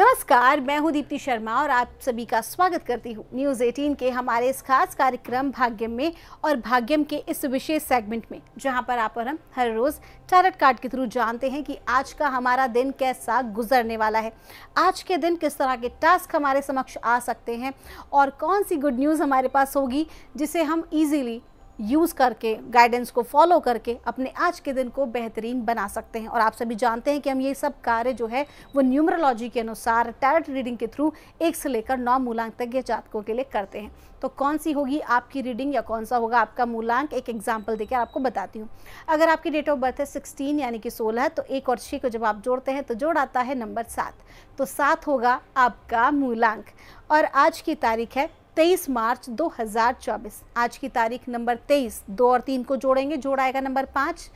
नमस्कार, मैं हूँ दीप्ति शर्मा और आप सभी का स्वागत करती हूँ न्यूज़ 18 के हमारे इस खास कार्यक्रम भाग्यम में और भाग्यम के इस विशेष सेगमेंट में, जहाँ पर आप और हम हर रोज़ टैरट कार्ड के थ्रू जानते हैं कि आज का हमारा दिन कैसा गुजरने वाला है। आज के दिन किस तरह के टास्क हमारे समक्ष आ सकते हैं और कौन सी गुड न्यूज़ हमारे पास होगी, जिसे हम ईजिली यूज़ करके गाइडेंस को फॉलो करके अपने आज के दिन को बेहतरीन बना सकते हैं। और आप सभी जानते हैं कि हम ये सब कार्य जो है, वो न्यूमरोलॉजी के अनुसार टैरट रीडिंग के थ्रू एक से लेकर नौ मूलांक तक के जातकों के लिए करते हैं। तो कौन सी होगी आपकी रीडिंग या कौन सा होगा आपका मूलांक? एक एग्ज़ाम्पल देकर आपको बताती हूँ। अगर आपकी डेट ऑफ़ बर्थ है सिक्सटीन यानी कि सोलह तो एक और छः को जब आप जोड़ते हैं तो जोड़ आता है नंबर सात। तो सात होगा आपका मूलांक। और आज की तारीख है 23 मार्च 2024 आज की तारीख नंबर 23 दो और तीन को जोड़ेंगे, जोड़ आएगा नंबर पाँच।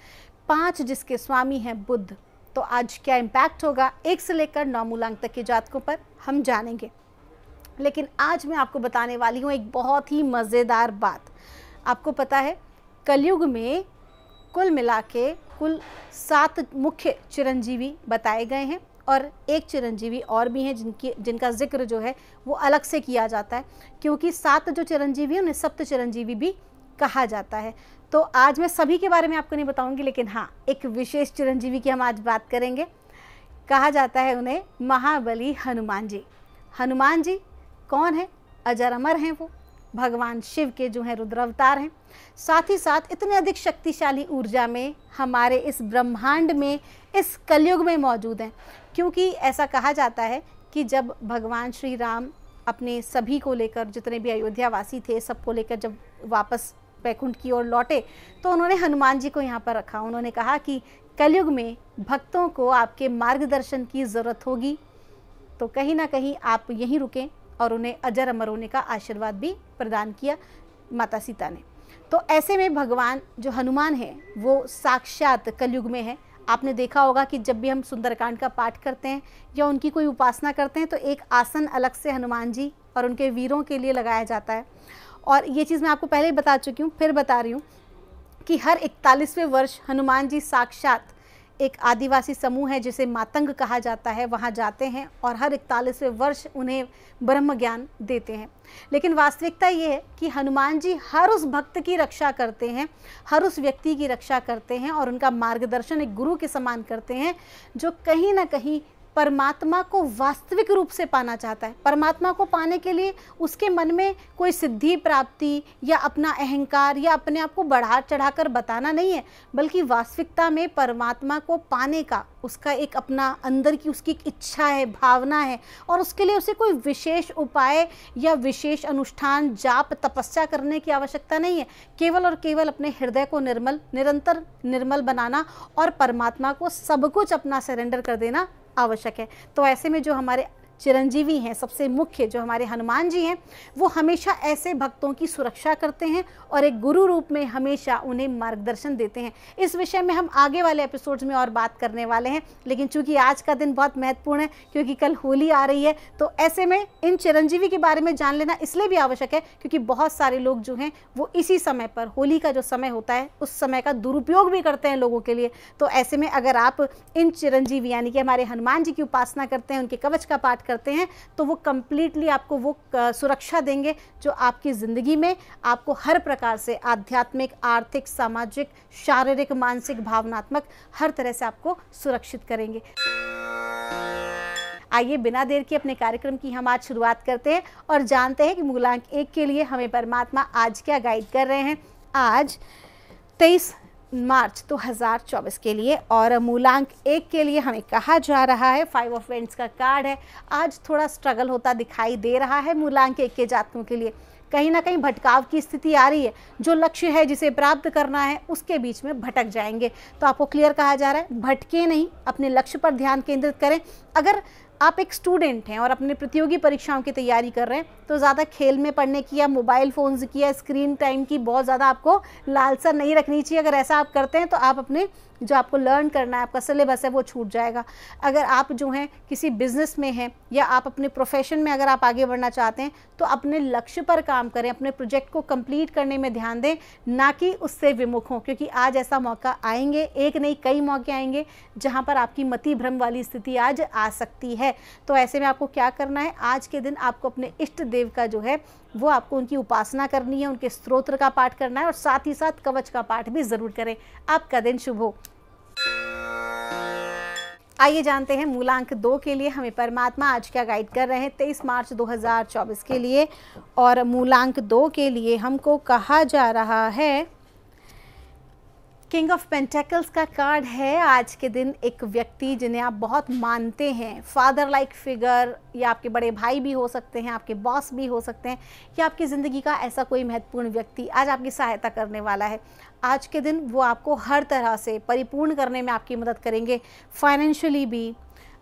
पाँच जिसके स्वामी हैं बुद्ध। तो आज क्या इम्पैक्ट होगा? एक से लेकर नौ मूलांक तक के जातकों पर हम जानेंगे। लेकिन आज मैं आपको बताने वाली हूँ एक बहुत ही मज़ेदार बात। आपको पता है, कलयुग में कुल मिला के कुल सात मुख्य चिरंजीवी बताए गए हैं। और एक चिरंजीवी और भी हैं जिनकी, जिनका ज़िक्र जो है वो अलग से किया जाता है, क्योंकि सात जो चिरंजीवी उन्हें सप्त चिरंजीवी भी कहा जाता है। तो आज मैं सभी के बारे में आपको नहीं बताऊँगी, लेकिन हाँ एक विशेष चिरंजीवी की हम आज बात करेंगे। कहा जाता है उन्हें महाबली हनुमान जी। हनुमान जी कौन है? अजर अमर हैं वो। भगवान शिव के जो हैं रुद्र अवतार हैं। साथ ही साथ इतने अधिक शक्तिशाली ऊर्जा में हमारे इस ब्रह्मांड में, इस कलयुग में मौजूद हैं। क्योंकि ऐसा कहा जाता है कि जब भगवान श्री राम अपने सभी को लेकर, जितने भी अयोध्या वासी थे, सबको लेकर जब वापस वैकुंठ की ओर लौटे तो उन्होंने हनुमान जी को यहाँ पर रखा। उन्होंने कहा कि कलयुग में भक्तों को आपके मार्गदर्शन की ज़रूरत होगी तो कहीं ना कहीं आप यहीं रुकें और उन्हें अजर अमर होने का आशीर्वाद भी प्रदान किया माता सीता ने। तो ऐसे में भगवान, जो हनुमान है, वो साक्षात कलयुग में है। आपने देखा होगा कि जब भी हम सुंदरकांड का पाठ करते हैं या उनकी कोई उपासना करते हैं तो एक आसन अलग से हनुमान जी और उनके वीरों के लिए लगाया जाता है। और ये चीज़ मैं आपको पहले ही बता चुकी हूँ, फिर बता रही हूँ कि हर इकतालीसवें वर्ष हनुमान जी साक्षात एक आदिवासी समूह है जिसे मातंग कहा जाता है। वहाँ जाते हैं और हर इकतालीसवें वर्ष उन्हें ब्रह्म ज्ञान देते हैं। लेकिन वास्तविकता ये है कि हनुमान जी हर उस भक्त की रक्षा करते हैं, हर उस व्यक्ति की रक्षा करते हैं और उनका मार्गदर्शन एक गुरु के समान करते हैं, जो कहीं ना कहीं परमात्मा को वास्तविक रूप से पाना चाहता है। परमात्मा को पाने के लिए उसके मन में कोई सिद्धि प्राप्ति या अपना अहंकार या अपने आप को बढ़ा चढ़ाकर बताना नहीं है, बल्कि वास्तविकता में परमात्मा को पाने का उसका एक अपना अंदर की उसकी एक इच्छा है, भावना है और उसके लिए उसे कोई विशेष उपाय या विशेष अनुष्ठान, जाप, तपस्या करने की आवश्यकता नहीं है। केवल और केवल अपने हृदय को निर्मल, निरंतर निर्मल बनाना और परमात्मा को सब कुछ अपना सरेंडर कर देना आवश्यक है। तो ऐसे में जो हमारे चिरंजीवी हैं, सबसे मुख्य जो हमारे हनुमान जी हैं, वो हमेशा ऐसे भक्तों की सुरक्षा करते हैं और एक गुरु रूप में हमेशा उन्हें मार्गदर्शन देते हैं। इस विषय में हम आगे वाले एपिसोड्स में और बात करने वाले हैं, लेकिन चूँकि आज का दिन बहुत महत्वपूर्ण है, क्योंकि कल होली आ रही है तो ऐसे में इन चिरंजीवी के बारे में जान लेना इसलिए भी आवश्यक है, क्योंकि बहुत सारे लोग जो हैं, वो इसी समय पर, होली का जो समय होता है, उस समय का दुरुपयोग भी करते हैं लोगों के लिए। तो ऐसे में अगर आप इन चिरंजीवी, यानी कि हमारे हनुमान जी की उपासना करते हैं, उनके कवच का पाठ करते हैं तो वो कम्प्लीटली आपको वो सुरक्षा देंगे जो आपकी ज़िंदगी में आपको हर प्रकार से आध्यात्मिक, आर्थिक, सामाजिक, शारीरिक, मानसिक, भावनात्मक हर तरह से आपको सुरक्षित करेंगे। आइए बिना देर के अपने कार्यक्रम की हम आज शुरुआत करते हैं और जानते हैं कि मूलांक एक के लिए हमें परमात्मा आज क्या गाइड कर रहे हैं। आज तेईस मार्च 2024 के लिए और मूलांक एक के लिए हमें कहा जा रहा है। फाइव ऑफ़ वेंट्स का कार्ड है। आज थोड़ा स्ट्रगल होता दिखाई दे रहा है मूलांक एक के जातकों के लिए। कहीं ना कहीं भटकाव की स्थिति आ रही है। जो लक्ष्य है जिसे प्राप्त करना है, उसके बीच में भटक जाएँगे। तो आपको क्लियर कहा जा रहा है, भटके नहीं, अपने लक्ष्य पर ध्यान केंद्रित करें। अगर आप एक स्टूडेंट हैं और अपने प्रतियोगी परीक्षाओं की तैयारी कर रहे हैं तो ज़्यादा खेल में पढ़ने की या मोबाइल फ़ोन्स की या स्क्रीन टाइम की बहुत ज़्यादा आपको लालसा नहीं रखनी चाहिए। अगर ऐसा आप करते हैं तो आप अपने जो आपको लर्न करना है, आपका सिलेबस है, वो छूट जाएगा। अगर आप जो हैं, किसी बिज़नेस में हैं, या आप अपने प्रोफेशन में अगर आप आगे बढ़ना चाहते हैं तो अपने लक्ष्य पर काम करें, अपने प्रोजेक्ट को कंप्लीट करने में ध्यान दें, ना कि उससे विमुख हों, क्योंकि आज ऐसा मौका आएँगे, एक नहीं, कई मौके आएँगे, जहाँ पर आपकी मति भ्रम वाली स्थिति आज आ सकती है। तो ऐसे में आपको क्या करना है? आज के दिन आपको अपने इष्ट देव का जो है, वो आपको उनकी उपासना करनी है, उनके स्त्रोत्र का पाठ करना है, और साथ ही साथ कवच का पाठ भी ज़रूर करें। आपका दिन शुभ हो। आइए जानते हैं मूलांक दो के लिए हमें परमात्मा आज क्या गाइड कर रहे हैं तेईस मार्च 2024 के लिए। और मूलांक दो के लिए हमको कहा जा रहा है किंग ऑफ़ पेंटेकल्स का कार्ड है आज के दिन एक व्यक्ति जिन्हें आप बहुत मानते हैं। फादर लाइक फिगर या आपके बड़े भाई भी हो सकते हैं, आपके बॉस भी हो सकते हैं, या आपकी ज़िंदगी का ऐसा कोई महत्वपूर्ण व्यक्ति आज आपकी सहायता करने वाला है। आज के दिन वो आपको हर तरह से परिपूर्ण करने में आपकी मदद करेंगे फाइनेंशियली भी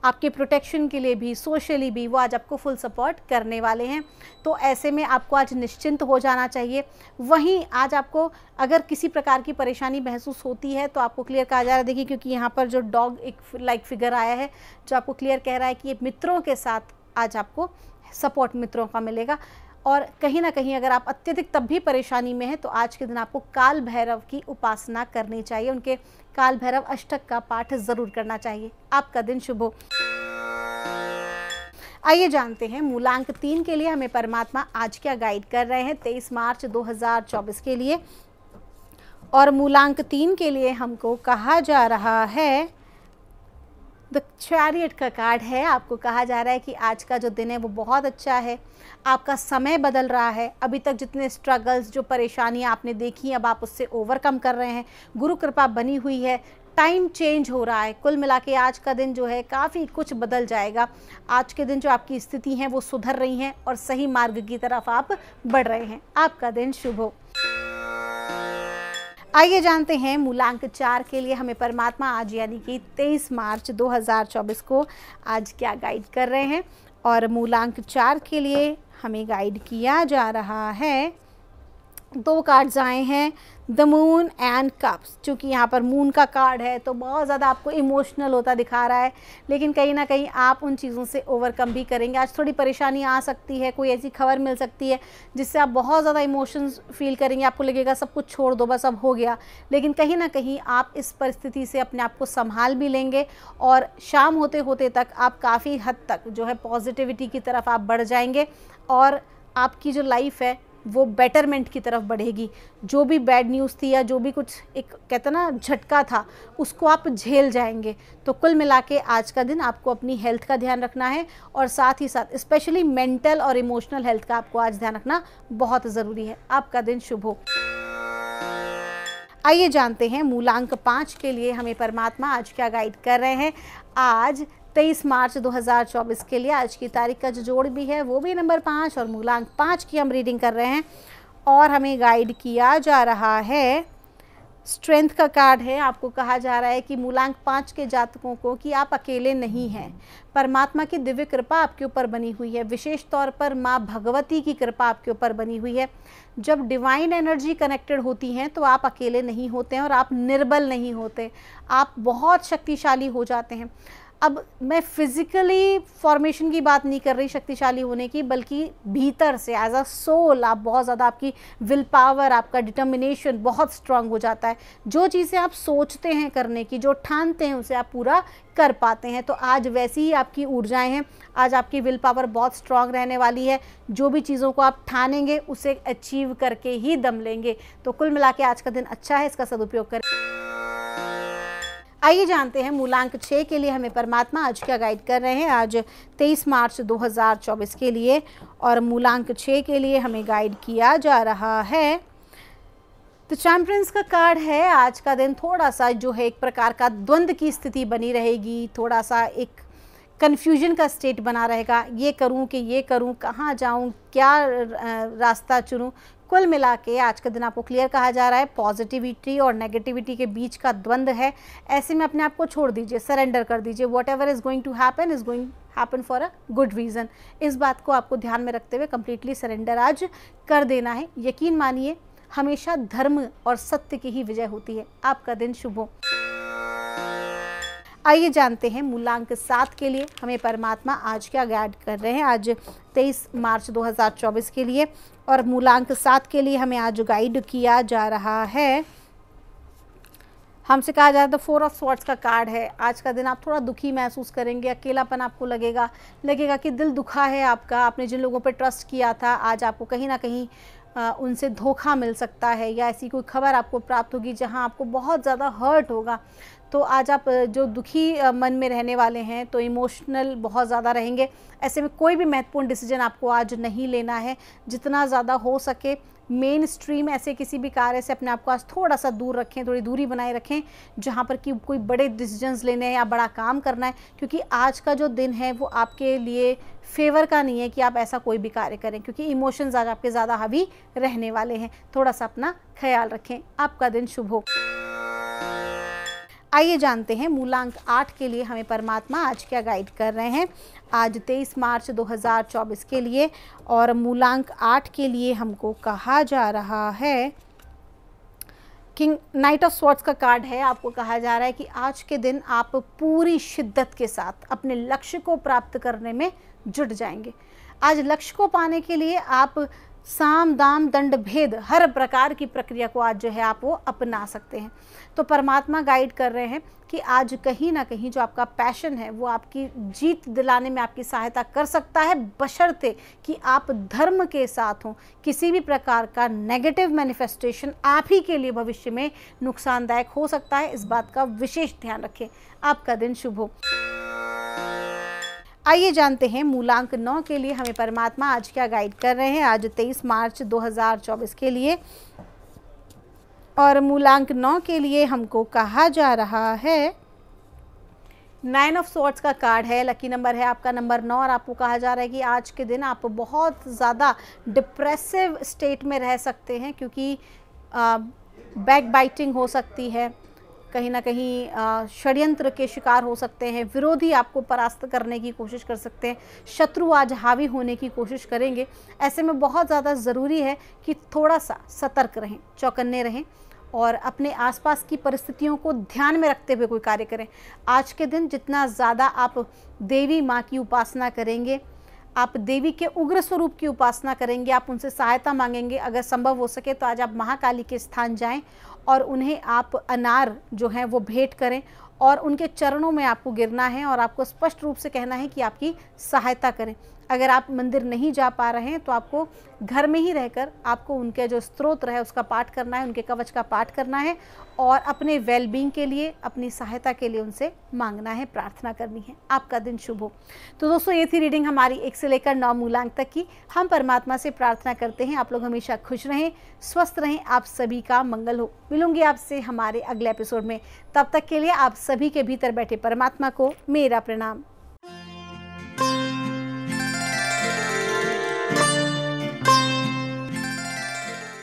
आपके प्रोटेक्शन के लिए भी सोशली भी वो आज आपको फुल सपोर्ट करने वाले हैं। तो ऐसे में आपको आज निश्चिंत हो जाना चाहिए। वहीं आज आपको अगर किसी प्रकार की परेशानी महसूस होती है तो आपको क्लियर कहा जा रहा है। देखिए, क्योंकि यहाँ पर जो डॉग एक लाइक फिगर आया है, जो आपको क्लियर कह रहा है कि ये मित्रों के साथ आज आपको सपोर्ट मित्रों का मिलेगा। और कहीं ना कहीं अगर आप अत्यधिक तब भी परेशानी में हैं तो आज के दिन आपको काल भैरव की उपासना करनी चाहिए। उनके काल भैरव अष्टक का पाठ ज़रूर करना चाहिए। आपका दिन शुभ हो। आइए जानते हैं, मूलांक तीन के लिए हमें परमात्मा आज क्या गाइड कर रहे हैं, तेईस मार्च 2024 के लिए। और मूलांक तीन के लिए हमको कहा जा रहा है द चैरियट का कार्ड है। आपको कहा जा रहा है कि आज का जो दिन है वो बहुत अच्छा है। आपका समय बदल रहा है। अभी तक जितने स्ट्रगल्स जो परेशानियाँ आपने देखी, अब आप उससे ओवरकम कर रहे हैं। गुरु कृपा बनी हुई है। टाइम चेंज हो रहा है। कुल मिला के आज का दिन जो है काफ़ी कुछ बदल जाएगा। आज के दिन जो आपकी स्थिति है वो सुधर रही हैं और सही मार्ग की तरफ़ आप बढ़ रहे हैं। आपका दिन शुभ हो। आइए जानते हैं मूलांक चार के लिए हमें परमात्मा आज यानी कि 23 मार्च 2024 को आज क्या गाइड कर रहे हैं। और मूलांक चार के लिए हमें गाइड किया जा रहा है दो कार्ड्स आए हैं द मून एंड कप्स चूँकि यहाँ पर मून का कार्ड है तो बहुत ज़्यादा आपको इमोशनल होता दिखा रहा है, लेकिन कहीं ना कहीं आप उन चीज़ों से ओवरकम भी करेंगे। आज थोड़ी परेशानी आ सकती है, कोई ऐसी खबर मिल सकती है, जिससे आप बहुत ज़्यादा इमोशंस फील करेंगे, आपको लगेगा सब कुछ छोड़ दो, बस अब हो गया। लेकिन कहीं ना कहीं आप इस परिस्थिति से अपने आप को संभाल भी लेंगे, और शाम होते होते तक आप काफ़ी हद तक जो है पॉजिटिविटी की तरफ़ आप बढ़ जाएँगे, और आपकी जो लाइफ है वो बेटरमेंट की तरफ़ बढ़ेगी। जो भी बैड न्यूज़ थी या जो भी कुछ एक कहते ना, झटका था, उसको आप झेल जाएँगे। तो कुल मिला के आज का दिन आपको अपनी हेल्थ का ध्यान रखना है और साथ ही साथ स्पेशली मेंटल और इमोशनल हेल्थ का आपको आज ध्यान रखना बहुत ज़रूरी है। आपका दिन शुभ हो। आइए जानते हैं मूलांक पाँच के लिए हमें परमात्मा आज क्या गाइड कर रहे हैं। आज तेईस मार्च 2024 के लिए आज की तारीख का जो जोड़ भी है, वो भी नंबर पाँच और मूलांक पाँच की हम रीडिंग कर रहे हैं। और हमें गाइड किया जा रहा है, स्ट्रेंथ का कार्ड है। आपको कहा जा रहा है कि मूलांक पाँच के जातकों को कि आप अकेले नहीं हैं। परमात्मा की दिव्य कृपा आपके ऊपर बनी हुई है। विशेष तौर पर माँ भगवती की कृपा आपके ऊपर बनी हुई है। जब डिवाइन एनर्जी कनेक्टेड होती हैं तो आप अकेले नहीं होते हैं और आप निर्बल नहीं होते। आप बहुत शक्तिशाली हो जाते हैं। अब मैं फिज़िकली फॉर्मेशन की बात नहीं कर रही शक्तिशाली होने की, बल्कि भीतर से एज अ सोल आप बहुत ज़्यादा आपकी विल पावर आपका डिटर्मिनेशन बहुत स्ट्रांग हो जाता है। जो चीज़ें आप सोचते हैं करने की, जो ठानते हैं, उसे आप पूरा कर पाते हैं। तो आज वैसी ही आपकी ऊर्जाएँ हैं, आज आपकी विल पावर बहुत स्ट्रांग रहने वाली है। जो भी चीज़ों को आप ठानेंगे, उसे अचीव करके ही दम लेंगे। तो कुल मिला के आज का दिन अच्छा है, इसका सदुपयोग करें। आइए जानते हैं मूलांक छः के लिए हमें परमात्मा आज क्या गाइड कर रहे हैं। आज 23 मार्च 2024 के लिए और मूलांक छः के लिए हमें गाइड किया जा रहा है। तो चैम्पियंस का कार्ड है। आज का दिन थोड़ा सा जो है एक प्रकार का द्वंद्व की स्थिति बनी रहेगी। थोड़ा सा एक कन्फ्यूज़न का स्टेट बना रहेगा। ये करूँ कि ये करूँ, कहाँ जाऊँ, क्या रास्ता चुनूं कुल मिला के आज के दिन आपको क्लियर कहा जा रहा है। पॉजिटिविटी और नेगेटिविटी के बीच का द्वंद है। ऐसे में अपने आप को छोड़ दीजिए सरेंडर कर दीजिए। Whatever is going to happen is going happen for a good reason इस बात को आपको ध्यान में रखते हुए कंप्लीटली सरेंडर आज कर देना है। यकीन मानिए, हमेशा धर्म और सत्य की ही विजय होती है। आपका दिन शुभ हो। आइए जानते हैं मूलांक सात के लिए हमें परमात्मा आज क्या गाइड कर रहे हैं। आज 23 मार्च 2024 के लिए और मूलांक सात के लिए हमें आज गाइड किया जा रहा है। हमसे कहा जाता है फोर ऑफ़ स्वॉर्ड्स का कार्ड है। आज का दिन आप थोड़ा दुखी महसूस करेंगे अकेलापन आपको लगेगा लगेगा कि दिल दुखा है आपका आपने जिन लोगों पर ट्रस्ट किया था आज आपको कहीं ना कहीं आ, उनसे धोखा मिल सकता है या ऐसी कोई खबर आपको प्राप्त होगी जहाँ आपको बहुत ज़्यादा हर्ट होगा। तो आज आप जो दुखी मन में रहने वाले हैं तो इमोशनल बहुत ज़्यादा रहेंगे। ऐसे में कोई भी महत्वपूर्ण डिसीज़न आपको आज नहीं लेना है। जितना ज़्यादा हो सके, मेन स्ट्रीम ऐसे किसी भी कार्य से अपने आप को आज थोड़ा सा दूर रखें, थोड़ी दूरी बनाए रखें, जहाँ पर कि कोई बड़े डिसीजंस लेने हैं या बड़ा काम करना है। क्योंकि आज का जो दिन है, वो आपके लिए फेवर का नहीं है कि आप ऐसा कोई भी कार्य करें, क्योंकि इमोशंस आज आपके ज़्यादा हावी रहने वाले हैं। थोड़ा सा अपना ख्याल रखें। आपका दिन शुभ हो। आइए जानते हैं मूलांक आठ के लिए हमें परमात्मा आज क्या गाइड कर रहे हैं। आज 23 मार्च 2024 के लिए और मूलांक आठ के लिए हमको कहा जा रहा है किंग नाइट ऑफ़ स्वॉर्ड्स का कार्ड है। आपको कहा जा रहा है कि आज के दिन आप पूरी शिद्दत के साथ अपने लक्ष्य को प्राप्त करने में जुट जाएँगे। आज लक्ष्य को पाने के लिए आप साम, दाम, दंड, भेद, हर प्रकार की प्रक्रिया को आज जो है आप वो अपना सकते हैं। तो परमात्मा गाइड कर रहे हैं कि आज कहीं ना कहीं जो आपका पैशन है, वो आपकी जीत दिलाने में आपकी सहायता कर सकता है, बशर्ते कि आप धर्म के साथ हों। किसी भी प्रकार का नेगेटिव मैनिफेस्टेशन आप ही के लिए भविष्य में नुकसानदायक हो सकता है। इस बात का विशेष ध्यान रखें। आपका दिन शुभ हो। आइए जानते हैं मूलांक नौ के लिए हमें परमात्मा आज क्या गाइड कर रहे हैं। आज 23 मार्च 2024 के लिए। और मूलांक नौ के लिए हमको कहा जा रहा है नाइन ऑफ़ सॉर्ट्स का कार्ड है लकी नंबर है आपका नंबर नौ और आपको कहा जा रहा है कि आज के दिन आप बहुत ज़्यादा डिप्रेसिव स्टेट में रह सकते हैं क्योंकि बैक बाइटिंग हो सकती है। कहीं ना कहीं षड्यंत्र के शिकार हो सकते हैं, विरोधी आपको परास्त करने की कोशिश कर सकते हैं, शत्रु आज हावी होने की कोशिश करेंगे। ऐसे में बहुत ज़्यादा ज़रूरी है कि थोड़ा सा सतर्क रहें, चौकन्ने रहें और अपने आसपास की परिस्थितियों को ध्यान में रखते हुए कोई कार्य करें। आज के दिन जितना ज़्यादा आप देवी माँ की उपासना करेंगे, आप देवी के उग्र स्वरूप की उपासना करेंगे, आप उनसे सहायता मांगेंगे, अगर संभव हो सके तो आज आप महाकाली के स्थान जाएँ और उन्हें आप अनार जो है वो भेंट करें और उनके चरणों में आपको गिरना है और आपको स्पष्ट रूप से कहना है कि आपकी सहायता करें। अगर आप मंदिर नहीं जा पा रहे हैं तो आपको घर में ही रहकर आपको उनके जो स्त्रोत्र है उसका पाठ करना है, उनके कवच का पाठ करना है और अपने वेलबींग के लिए, अपनी सहायता के लिए उनसे मांगना है, प्रार्थना करनी है। आपका दिन शुभ हो। तो दोस्तों, ये थी रीडिंग हमारी एक से लेकर नौ मूलांक तक की। हम परमात्मा से प्रार्थना करते हैं। आप लोग हमेशा खुश रहें, स्वस्थ रहें। आप सभी का मंगल हो। मिलूँगी आपसे हमारे अगले एपिसोड में। तब तक के लिए आप सभी के भीतर बैठे परमात्मा को मेरा प्रणाम।